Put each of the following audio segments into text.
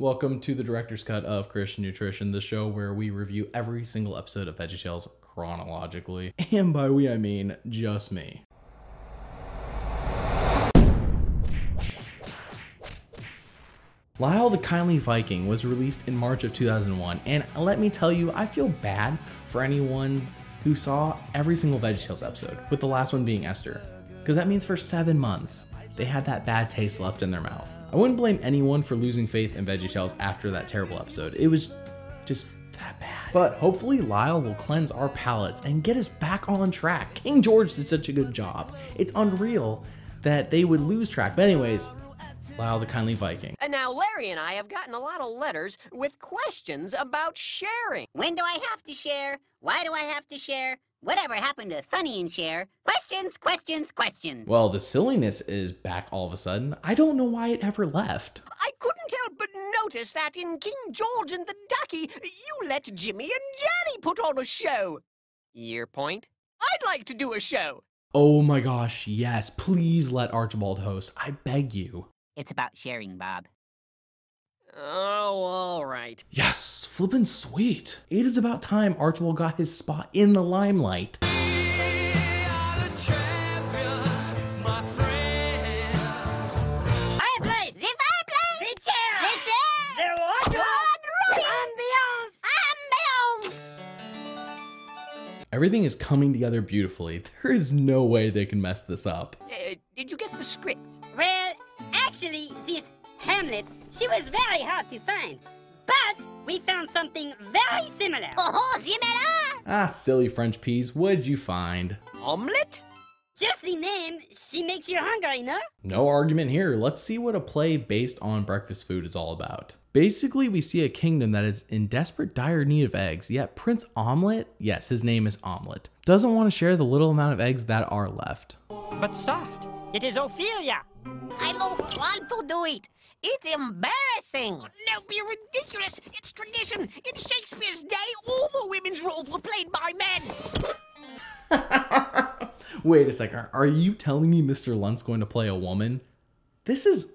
Welcome to the director's cut of Christian Nutrition, the show where we review every single episode of VeggieTales chronologically. And by we, I mean just me. Lyle the Kindly Viking was released in March of 2001, and let me tell you, I feel bad for anyone who saw every single VeggieTales episode, with the last one being Esther. Because that means for seven months, they had that bad taste left in their mouth. I wouldn't blame anyone for losing faith in VeggieTales after that terrible episode. It was just that bad. But hopefully Lyle will cleanse our palates and get us back on track. King George did such a good job. It's unreal that they would lose track. But anyways, Lyle the Kindly Viking. And now Larry and I have gotten a lot of letters with questions about sharing. When do I have to share? Why do I have to share? Whatever happened to Funny and Share? Questions, questions, questions. Well, the silliness is back all of a sudden. I don't know why it ever left. I couldn't help but notice that in King George and the Ducky, you let Jimmy and Jerry put on a show. Your point? I'd like to do a show. Oh my gosh, yes. Please let Archibald host. I beg you. It's about sharing, Bob. Oh, all right. Yes, flippin' sweet. It is about time Archibald got his spot in the limelight. Fireplace! The fireplace! The chair! The chair! The wardrobe! Ambiance! Ambiance! Everything is coming together beautifully. There is no way they can mess this up. Uh, did you get the script? Well, actually, this Hamlet, she was very hard to find. But we found something very similar. Oh, similar! Ah, silly French peas, what'd you find? Omelette? Just the name, she makes you hungry, no? No argument here. Let's see what a play based on breakfast food is all about. Basically, we see a kingdom that is in desperate dire need of eggs, yet Prince Omelette, yes, his name is Omelette, doesn't want to share the little amount of eggs that are left. But soft, it is Ophelia. I don't want to do it. It's embarrassing. Oh, no, be ridiculous. It's tradition. In Shakespeare's day, all the women's roles were played by men. Wait a second, are you telling me Mr. Lunt's going to play a woman? This is.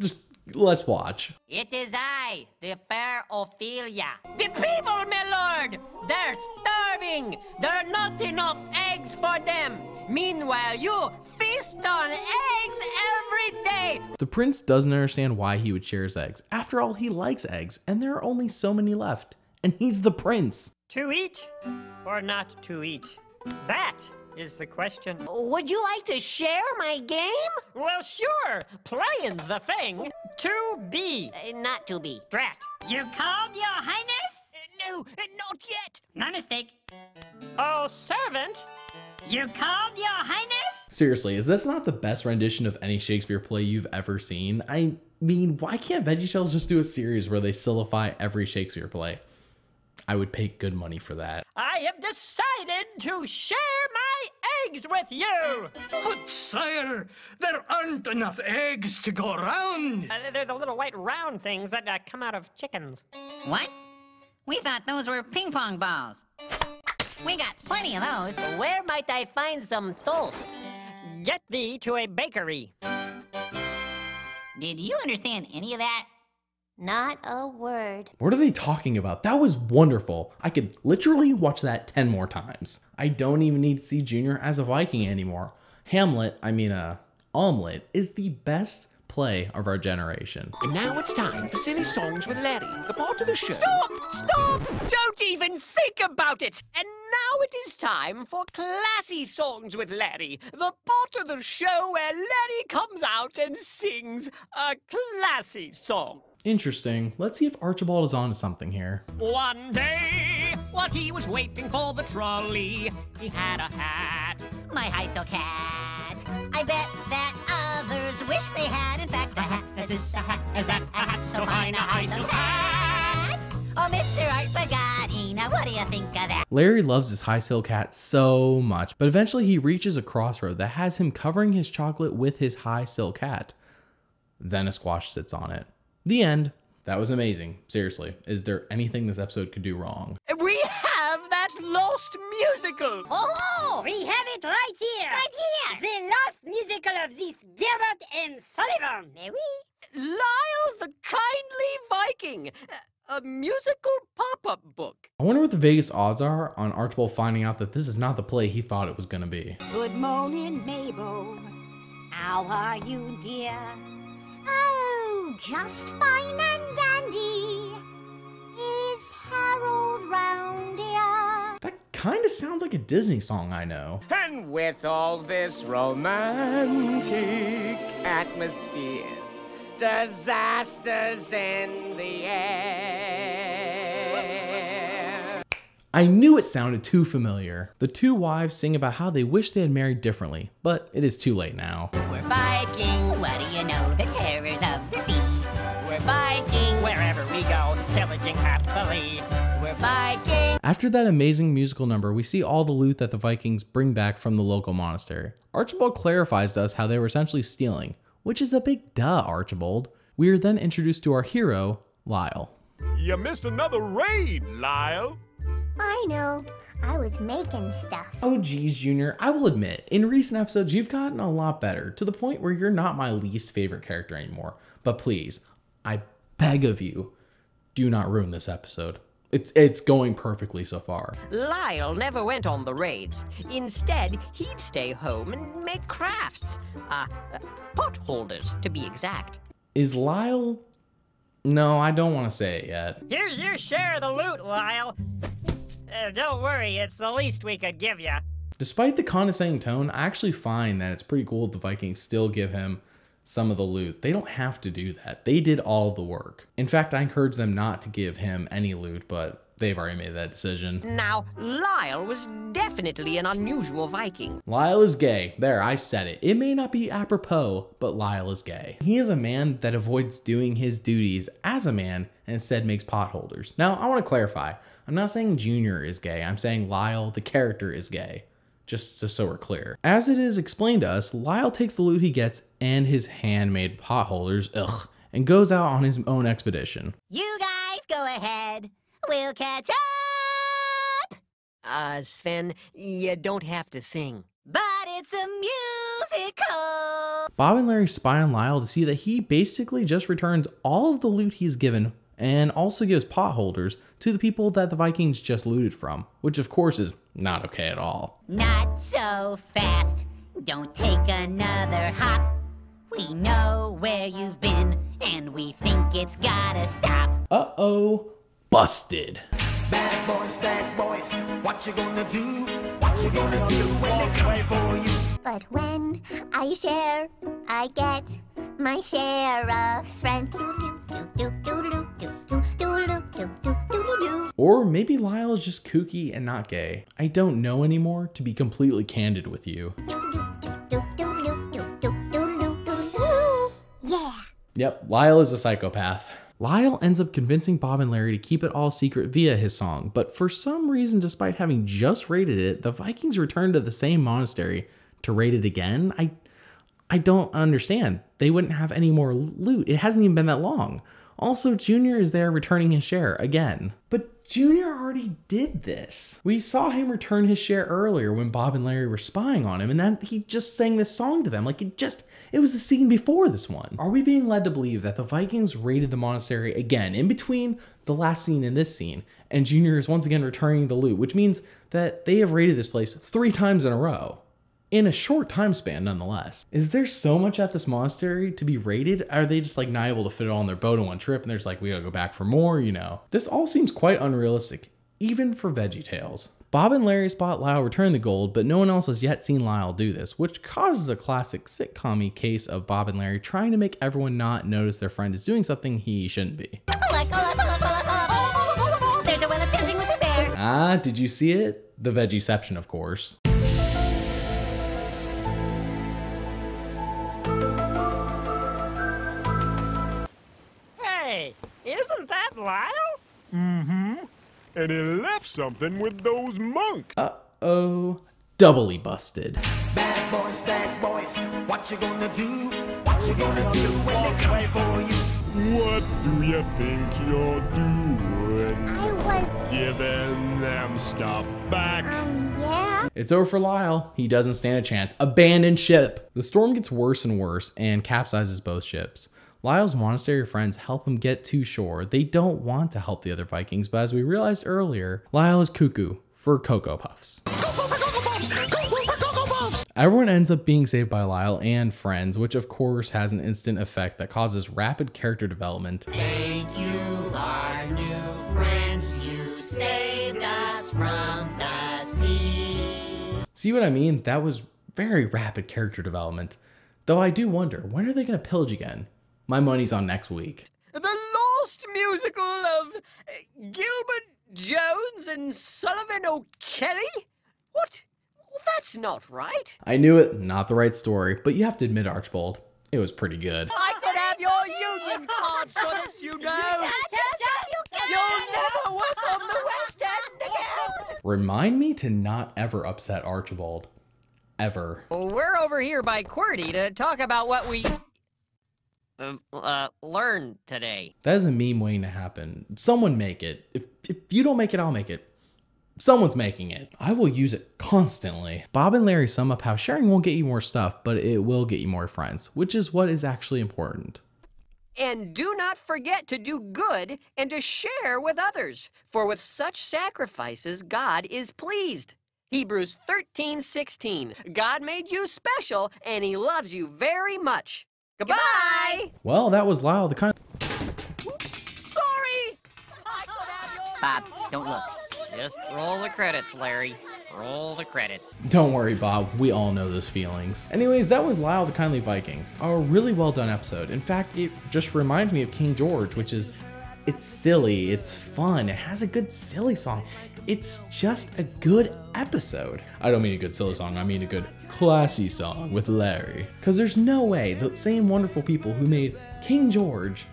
Just let's watch. It is I, the fair Ophelia. The people, my lord, they're starving. There are not enough eggs for them. Meanwhile, you feast on eggs every day. The prince doesn't understand why he would share his eggs. After all, he likes eggs, and there are only so many left. And he's the prince. To eat or not to eat? That is the question. Would you like to share my game? Well, sure. Playing's the thing. To be. Uh, not to be. Drat. You called your highness? No, uh, not yet. My mistake. Oh, servant. You called your highness? Seriously, is this not the best rendition of any Shakespeare play you've ever seen? I mean, why can't VeggieTales just do a series where they sillify every Shakespeare play? I would pay good money for that. I have decided to share my eggs with you. But, sire, there aren't enough eggs to go around. Uh, they're the little white round things that uh, come out of chickens. What? We thought those were ping pong balls. We got plenty of those. Where might I find some toast? Get thee to a bakery. Did you understand any of that? Not a word. What are they talking about? That was wonderful. I could literally watch that 10 more times. I don't even need to see Junior as a Viking anymore. Hamlet, I mean, uh, Omelette, is the best play of our generation. And now it's time for Silly Songs with Larry, the part of the show. Stop! Stop! Don't even think about it! And now it is time for Classy Songs with Larry, the part of the show where Larry comes out and sings a classy song. Interesting. Let's see if Archibald is onto something here. One day, while he was waiting for the trolley, he had a hat. My high silk hat. I bet that wish they had, in fact, a hat as this, a hat as that, a hat so fine, a high silk hat. Oh, Mr. Art Bugatti, now what do you think of that? Larry loves his high silk hat so much, but eventually he reaches a crossroad that has him covering his chocolate with his high silk hat. Then a squash sits on it. The end. That was amazing. Seriously, is there anything this episode could do wrong? We lost musical! Oh, We have it right here. right here. The lost musical of this Gilbert and Sullivan. May we? Lyle the Kindly Viking, a musical pop-up book. I wonder what the Vegas odds are on Archibald finding out that this is not the play he thought it was going to be. Good morning, Mabel. How are you, dear? Oh, just fine and dandy. Is Harold round here? That kind of sounds like a Disney song I know. And with all this romantic atmosphere, disasters in the air. I knew it sounded too familiar. The two wives sing about how they wish they had married differently, but it is too late now. We're Vikings, what do you know? After that amazing musical number, we see all the loot that the Vikings bring back from the local monastery. Archibald clarifies to us how they were essentially stealing, which is a big duh, Archibald. We are then introduced to our hero, Lyle. You missed another raid, Lyle. I know. I was making stuff. Oh geez, Junior, I will admit, in recent episodes, you've gotten a lot better, to the point where you're not my least favorite character anymore. But please, I beg of you, do not ruin this episode. It's it's going perfectly so far. Lyle never went on the raids. Instead, he'd stay home and make crafts. Uh, uh, pot holders, to be exact. Is Lyle No, I don't want to say it yet. Here's your share of the loot, Lyle. Uh, don't worry, it's the least we could give you. Despite the condescending tone, I actually find that it's pretty cool that the Vikings still give him some of the loot. They don't have to do that. They did all the work. In fact, I encourage them not to give him any loot, but they've already made that decision. Now, Lyle was definitely an unusual Viking. Lyle is gay. There, I said it. It may not be apropos, but Lyle is gay. He is a man that avoids doing his duties as a man and instead makes potholders. Now, I want to clarify. I'm not saying Junior is gay. I'm saying Lyle, the character, is gay. Just, just so we're clear. As it is explained to us, Lyle takes the loot he gets and his handmade potholders, ugh, and goes out on his own expedition. You guys go ahead. We'll catch up. Uh, Sven, you don't have to sing. But it's a musical. Bob and Larry spy on Lyle to see that he basically just returns all of the loot he's given and also gives potholders to the people that the Vikings just looted from, which of course is not okay at all. Not so fast. Don't take another hop. We know where you've been, and we think it's gotta stop. Uh oh, busted. Bad boys, bad boys, what you gonna do? What you gonna do when they come for you? But when I share, I get my share of friends. Doodaloo, doo doo doodaloo, doo Or maybe Lyle is just kooky and not gay. I don't know anymore, to be completely candid with you. Yeah. Yep, Lyle is a psychopath. Lyle ends up convincing Bob and Larry to keep it all secret via his song, but for some reason, despite having just raided it, the Vikings return to the same monastery to raid it again. I I don't understand. They wouldn't have any more loot. It hasn't even been that long. Also, Junior is there returning his share again. But Junior already did this. We saw him return his share earlier when Bob and Larry were spying on him, and then he just sang this song to them. Like it just, it was the scene before this one. Are we being led to believe that the Vikings raided the monastery again in between the last scene and this scene, and Junior is once again returning the loot, which means that they have raided this place three times in a row? In a short time span nonetheless. Is there so much at this monastery to be raided? Are they just like not able to fit it all on their boat in one trip and they're just like, we gotta go back for more, you know? This all seems quite unrealistic, even for Veggie Tales. Bob and Larry spot Lyle return the gold, but no one else has yet seen Lyle do this, which causes a classic sitcom case of Bob and Larry trying to make everyone not notice their friend is doing something he shouldn't be. There's. Ah, did you see it? The Veggieception, of course. Lyle? Mm-hmm. And he left something with those monks. Uh oh. Doubly busted. Bad boys, bad boys, what you gonna do? What you gonna do when they come for you? What do you think you're doing? I was, Giving them stuff back. um, yeah. It's over for Lyle. He doesn't stand a chance. Abandon ship. The storm gets worse and worse and capsizes both ships. Lyle's monastery friends help him get to shore. They don't want to help the other Vikings, but as we realized earlier, Lyle is cuckoo for Cocoa Puffs. Everyone ends up being saved by Lyle and friends, which of course has an instant effect that causes rapid character development. Thank you, our new friends. You saved us from the sea. See what I mean? That was very rapid character development. Though I do wonder, when are they going to pillage again? My money's on next week. The lost musical of uh, Gilbert Jones and Sullivan O'Kelly? What? Well, that's not right. I knew it, not the right story, but you have to admit, Archibald, it was pretty good. I could have your union cards for this, you know. You'll never work on the West End again. Remind me to not ever upset Archibald. Ever. We're over here by QWERTY to talk about what we uh, uh, learned today. That is a meme waiting to happen. Someone make it. If, if you don't make it, I'll make it. Someone's making it. I will use it constantly. Bob and Larry sum up how sharing won't get you more stuff, but it will get you more friends, which is what is actually important. And do not forget to do good and to share with others, for with such sacrifices God is pleased. Hebrews 13:16. God made you special and he loves you very much. Goodbye. Well, that was Lyle, the kind Oops, Sorry. Bob, don't look. Just roll the credits, Larry. Roll the credits. Don't worry, Bob. We all know those feelings. Anyways, that was Lyle the Kindly Viking. A really well done episode. In fact, it just reminds me of King George, which is it's silly, it's fun, it has a good silly song. It's just a good episode. I don't mean a good silly song, I mean a good classy song with Larry. Because there's no way the same wonderful people who made King George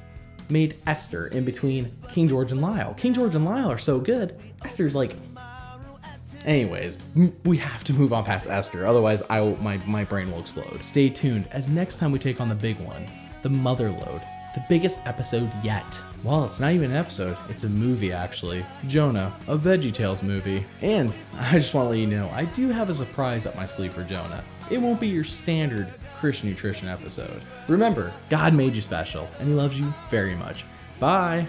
made Esther in between King George and Lyle. King George and Lyle are so good. Esther's like Anyways, we have to move on past Esther, otherwise I will, my, my brain will explode. Stay tuned as next time we take on the big one, the Mother Lode, the biggest episode yet. Well, it's not even an episode, it's a movie actually. Jonah, a VeggieTales movie. And I just want to let you know, I do have a surprise up my sleeve for Jonah. It won't be your standard Christian nutrition episode. Remember, God made you special, and He loves you very much. Bye!